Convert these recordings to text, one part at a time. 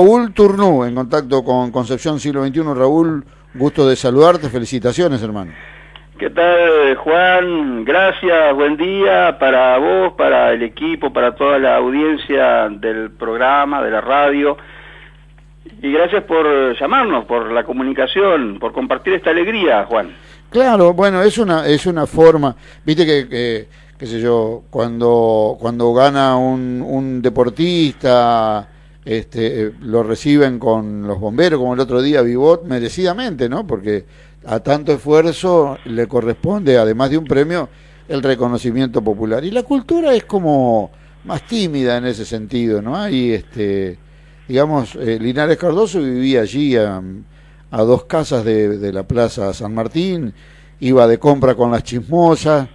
Raúl Turnú, en contacto con Concepción Siglo XXI. Raúl, gusto de saludarte, felicitaciones hermano. ¿Qué tal Juan? Gracias, buen día para vos, para el equipo, para toda la audiencia del programa, de la radio. Y gracias por llamarnos, por la comunicación, por compartir esta alegría, Juan. Claro, bueno, es una, es una forma, viste que, qué sé yo, cuando, cuando gana un, un deportista, este, eh, lo reciben con los bomberos, como el otro día Vivot, merecidamente, ¿no? Porque a tanto esfuerzo le corresponde, además de un premio, el reconocimiento popular. Y la cultura es como más tímida en ese sentido, ¿no? Hay, este, digamos, eh, Linares Cardoso vivía allí a, dos casas de, de, la Plaza San Martín, iba de compra con las chismosas,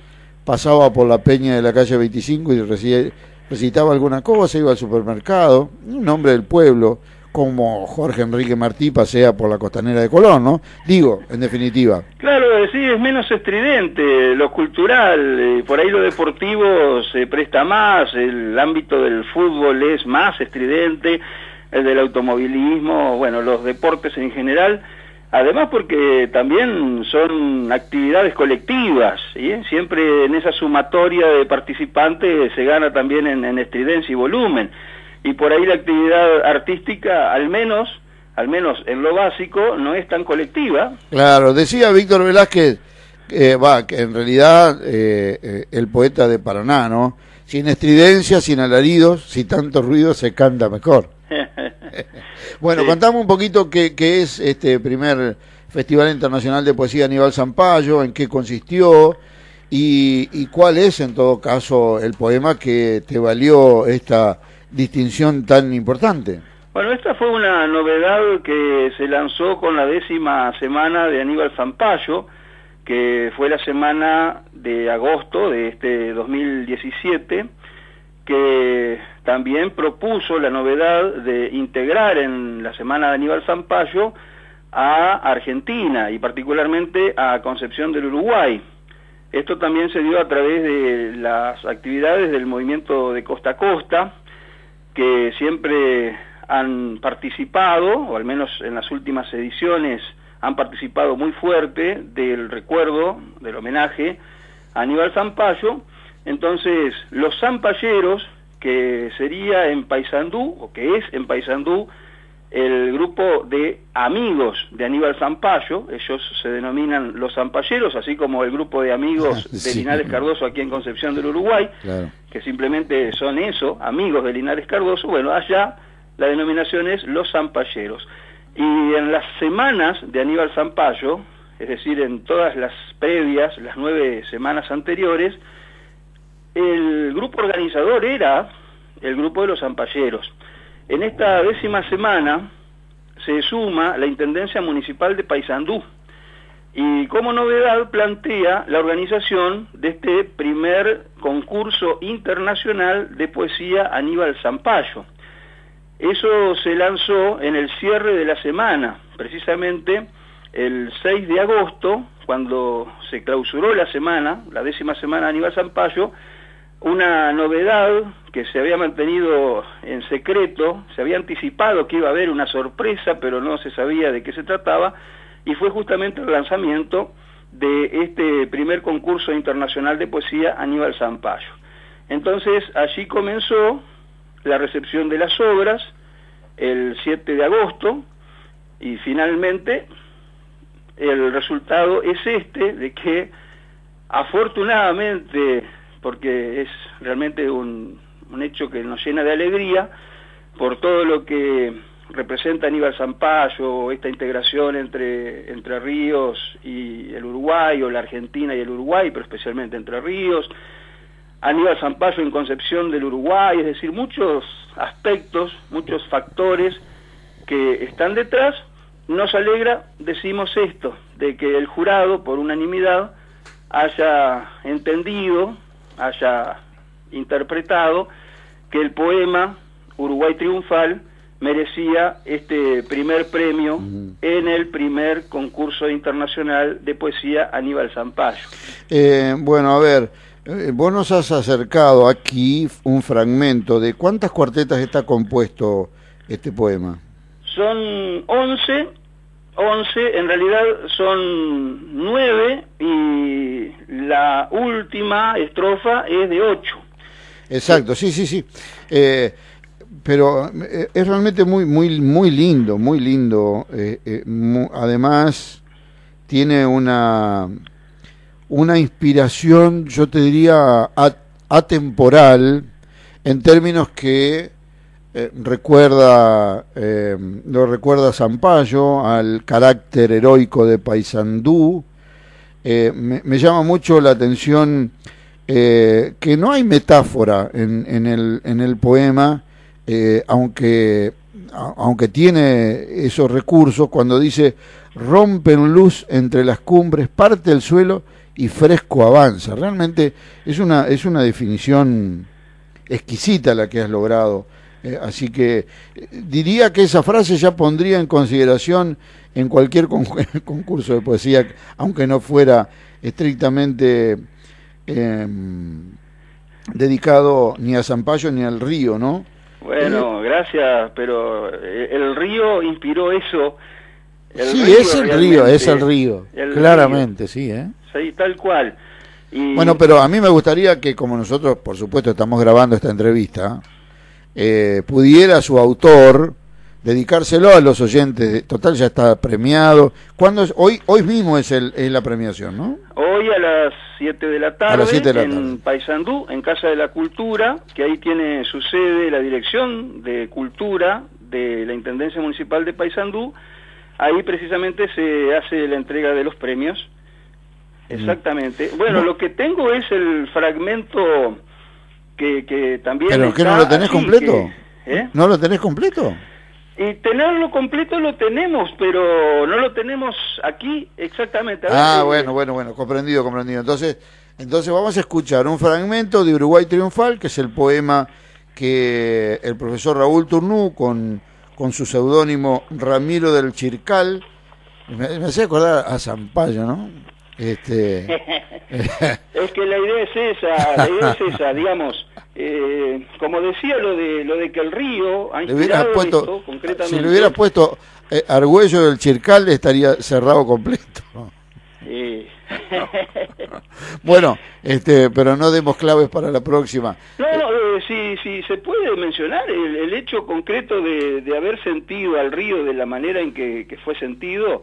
pasaba por la peña de la calle 25 y recibía recitaba alguna cosa, iba al supermercado, un hombre del pueblo, como Jorge Enrique Martí pasea por la costanera de Colón, ¿no? Digo, en definitiva. Claro, sí, es menos estridente, lo cultural, eh, por ahí lo deportivo se presta más, el ámbito del fútbol es más estridente, el del automovilismo, bueno, los deportes en general, Además porque también son actividades colectivas, siempre en esa sumatoria de participantes se gana también en, estridencia y volumen. Y por ahí la actividad artística, al menos, al menos en lo básico, no es tan colectiva. Claro, decía Víctor Velázquez, va, que en realidad eh, eh, el poeta de Paraná, ¿no? Sin estridencia, sin alaridos, sin tanto ruido se canta mejor. bueno, contame un poquito qué, es este primer Festival Internacional de Poesía Aníbal Zampayo, en qué consistió y, cuál es en todo caso el poema que te valió esta distinción tan importante. Bueno, esta fue una novedad que se lanzó con la décima semana de Aníbal Zampayo, que fue la semana de agosto de este 2017, que también propuso la novedad de integrar en la semana de Aníbal Zampayo a Argentina y particularmente a Concepción del Uruguay. Esto también se dio a través de las actividades del movimiento de costa a costa, que siempre han participado, o al menos en las últimas ediciones han participado muy fuerte del recuerdo, del homenaje a Aníbal Zampayo. Entonces, los zampayeros que sería en Paysandú, o que es en Paysandú, el grupo de amigos de Aníbal Zampayo, ellos se denominan los zampayeros, así como el grupo de amigos de Linares Cardoso aquí en Concepción del Uruguay, que simplemente son eso, amigos de Linares Cardoso, bueno, allá la denominación es los zampayeros. Y en las semanas de Aníbal Zampayo, es decir, en todas las previas, las nueve semanas anteriores, el grupo organizador era el grupo de los zampalleros. En esta décima semana se suma la Intendencia Municipal de Paysandú y como novedad plantea la organización de este primer concurso internacional de poesía Aníbal Zampayo. Eso se lanzó en el cierre de la semana, precisamente el 6 de agosto, cuando se clausuró la semana, la décima semana de Aníbal Zampayo, una novedad que se había mantenido en secreto, se había anticipado que iba a haber una sorpresa, pero no se sabía de qué se trataba, y fue justamente el lanzamiento de este primer concurso internacional de poesía Aníbal Zampayo. Entonces allí comenzó la recepción de las obras el 7 de agosto y finalmente el resultado es este de que afortunadamente porque es realmente un, hecho que nos llena de alegría por todo lo que representa Aníbal Zampayo, esta integración entre Entre Ríos y el Uruguay, o la Argentina y el Uruguay, pero especialmente Entre Ríos, Aníbal Zampayo en Concepción del Uruguay, es decir, muchos aspectos, muchos factores que están detrás, nos alegra, decimos esto, de que el jurado, por unanimidad, haya entendido haya interpretado que el poema Uruguay Triunfal merecía este primer premio en el primer concurso internacional de poesía Aníbal Zampayo. Eh, bueno, a ver, eh, vos nos has acercado aquí un fragmento de cuántas cuartetas está compuesto este poema. Son 11, 11, en realidad son 9 y la última estrofa es de 8. Exacto, sí, sí, sí. Eh, pero eh, es realmente muy, muy, muy lindo, muy lindo. Eh, además, tiene una, una inspiración, yo te diría, at- atemporal, en términos que eh, recuerda, eh, lo recuerda a Zampayo, al carácter heroico de Paysandú. Eh, me, llama mucho la atención que no hay metáfora en, en, el, en el poema, aunque, aunque tiene esos recursos, cuando dice rompen luz entre las cumbres, parte el suelo y fresco avanza. Realmente es una, es una definición exquisita la que has logrado. Eh, así que eh, diría que esa frase ya pondría en consideración en cualquier con- concurso de poesía, aunque no fuera estrictamente eh, dedicado ni a Zampayo ni al río, ¿no? Bueno, gracias, pero eh, el río inspiró eso. El sí, río es el río, es el río, el claramente, sí, ¿eh? Sí, tal cual. Y, Bueno, pero a mí me gustaría que, como nosotros, por supuesto, estamos grabando esta entrevista, eh, pudiera su autor dedicárselo a los oyentes. Total, ya está premiado. ¿Cuándo es? Hoy, hoy mismo es, el, es la premiación, ¿no? Hoy a las 7 de la tarde, A las siete de la en. Paysandú, en Casa de la Cultura, que ahí tiene su sede la Dirección de Cultura de la Intendencia Municipal de Paysandú. Ahí precisamente se hace la entrega de los premios. Exactamente. Bueno, lo que tengo es el fragmento que, que también... ¿Pero que no lo tenés completo? que- ¿eh? ¿No lo tenés completo? Y tenerlo completo lo tenemos, pero no lo tenemos aquí exactamente. Ah, eh, bueno, bueno, bueno, comprendido, comprendido. Entonces, entonces vamos a escuchar un fragmento de Uruguay Triunfal, que es el poema que el profesor Raúl Turnú, con, con su seudónimo Ramiro del Chircal, me, me hacía acordar a Zampayo, ¿no? Este, Es que la idea es esa, la idea es esa, digamos, eh, como decía lo de lo de que el río ha inspirado puesto, esto, concretamente. si le hubieras puesto eh, Argüello del Chircal, estaría cerrado completo. Bueno, este, pero no demos claves para la próxima. no, no, eh, si, si se puede mencionar el, el hecho concreto de, de haber sentido al río de la manera en que, que fue sentido,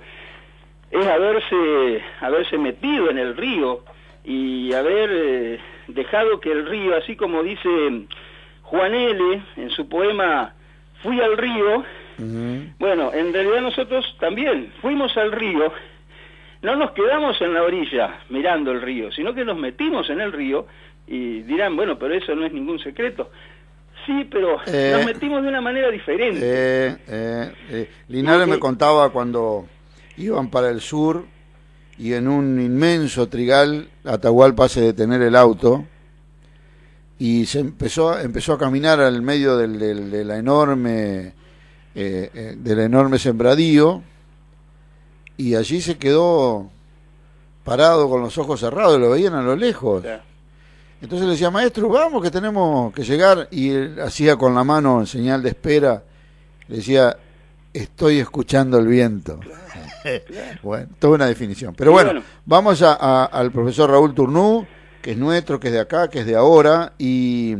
es haberse, haberse metido en el río y haber eh, dejado que el río, así como dice Juan L. en su poema Fui al río, bueno, en realidad nosotros también fuimos al río, no nos quedamos en la orilla mirando el río, sino que nos metimos en el río y dirán, bueno, pero eso no es ningún secreto. Sí, pero Eh, nos metimos de una manera diferente. Eh, eh, eh, Linares me contaba cuando iban para el sur y en un inmenso trigal Atahualpa hace detener el auto y se empezó, empezó a caminar al medio del, del- de la enorme eh, eh, del enorme sembradío y allí se quedó parado con los ojos cerrados, lo veían a lo lejos. Entonces le decía, maestro, vamos que tenemos que llegar. Y él hacía con la mano en señal de espera, le decía, estoy escuchando el viento. bueno, toda una definición. Pero bueno, bueno. vamos a- a- al profesor Raúl Turnú, que es nuestro, que es de acá, que es de ahora, y,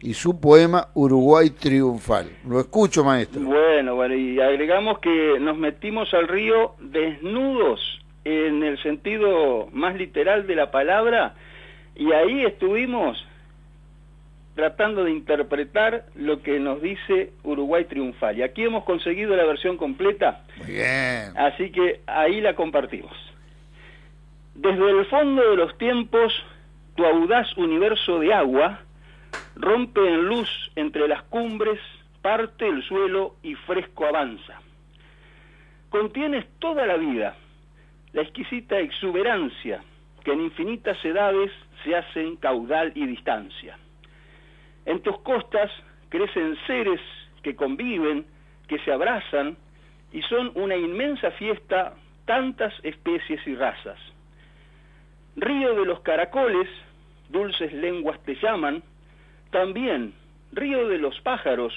y su poema Uruguay Triunfal. Lo escucho, maestro. Bueno, bueno, y agregamos que nos metimos al río desnudos en el sentido más literal de la palabra y ahí estuvimos tratando de interpretar lo que nos dice Uruguay Triunfal. Y aquí hemos conseguido la versión completa, Muy bien. así que ahí la compartimos. Desde el fondo de los tiempos, tu audaz universo de agua rompe en luz entre las cumbres, parte el suelo y fresco avanza. Contienes toda la vida, la exquisita exuberancia que en infinitas edades se hacen caudal y distancia. En tus costas crecen seres que conviven, que se abrazan y son una inmensa fiesta tantas especies y razas. Río de los caracoles, dulces lenguas te llaman, también río de los pájaros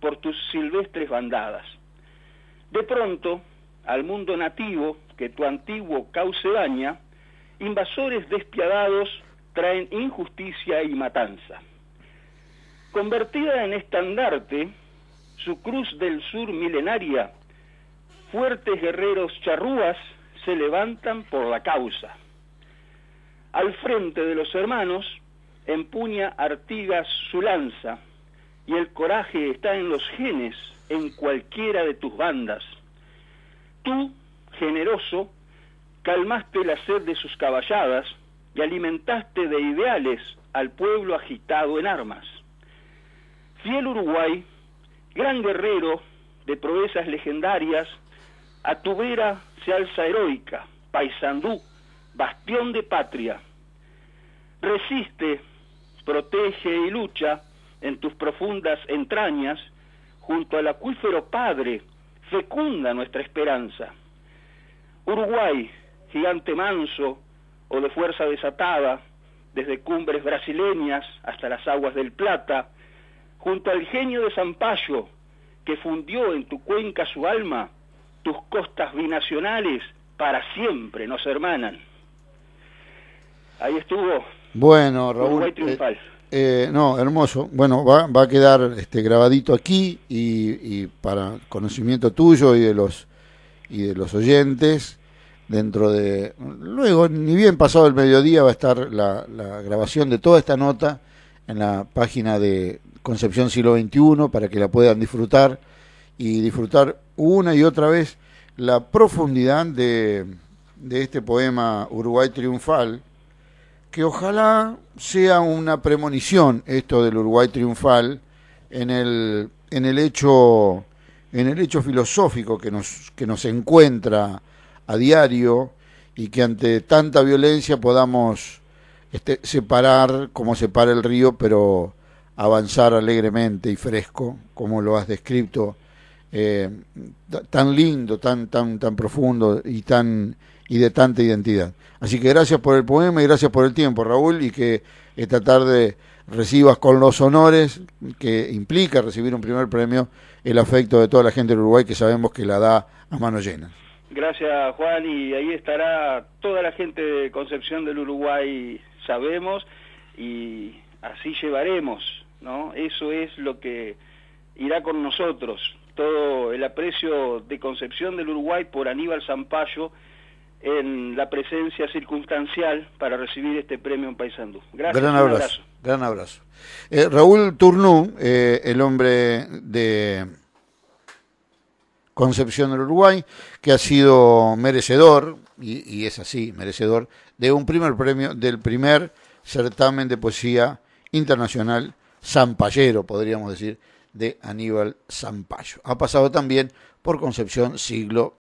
por tus silvestres bandadas. De pronto, al mundo nativo que tu antiguo cauce daña, invasores despiadados traen injusticia y matanza. Convertida en estandarte, su cruz del sur milenaria, fuertes guerreros charrúas se levantan por la causa. Al frente de los hermanos empuña Artigas su lanza, y el coraje está en los genes, en cualquiera de tus bandas. Tú, generoso, calmaste la sed de sus caballadas y alimentaste de ideales al pueblo agitado en armas. Fiel Uruguay, gran guerrero de proezas legendarias, a tu vera se alza heroica, Paisandú, bastión de patria. Resiste, protege y lucha en tus profundas entrañas, junto al acuífero Padre, fecunda nuestra esperanza. Uruguay, gigante manso o de fuerza desatada, desde cumbres brasileñas hasta las aguas del Plata, junto al genio de Zampayo, que fundió en tu cuenca su alma, tus costas binacionales para siempre nos hermanan. Ahí estuvo. Bueno, Raúl. Triunfal. Eh, no, hermoso. Bueno, va, va a quedar este, grabadito aquí y, y, para conocimiento tuyo y de los y de los oyentes. Dentro de. Luego, ni bien pasado el mediodía, va a estar la, la grabación de toda esta nota en la página de Concepción Siglo XXI para que la puedan disfrutar y disfrutar una y otra vez la profundidad de, de este poema Uruguay Triunfal que ojalá sea una premonición esto del Uruguay triunfal en el, en el hecho en el hecho filosófico que nos, que nos encuentra a diario y que ante tanta violencia podamos este, separar como separa el río, pero avanzar alegremente y fresco, como lo has descrito, eh, tan lindo, tan, tan, tan profundo y tan y de tanta identidad. Así que gracias por el poema y gracias por el tiempo, Raúl, y que esta tarde recibas con los honores que implica recibir un primer premio el afecto de toda la gente del Uruguay que sabemos que la da a mano llena. Gracias Juan y ahí estará toda la gente de Concepción del Uruguay, sabemos, y así llevaremos, ¿no? Eso es lo que irá con nosotros, todo el aprecio de Concepción del Uruguay por Aníbal Zampayo, en la presencia circunstancial para recibir este premio en Paysandú. Gracias. Gran abrazo. abrazo. Gran abrazo. Eh, Raúl Turnú, eh, el hombre de Concepción del Uruguay, que ha sido merecedor, y, es así, merecedor, de un primer premio, del primer certamen de poesía internacional zampallero, podríamos decir, de Aníbal Zampayo. Ha pasado también por Concepción siglo